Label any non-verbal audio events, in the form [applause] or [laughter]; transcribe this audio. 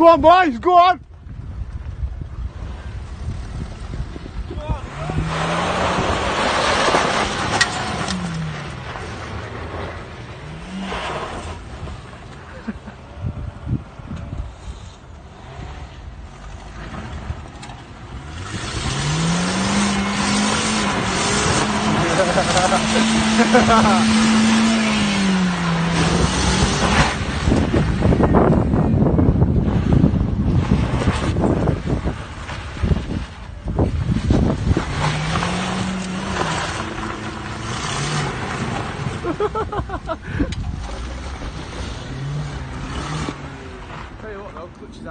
Go on, boys, go on. Tell [laughs] 加油，我要过去站。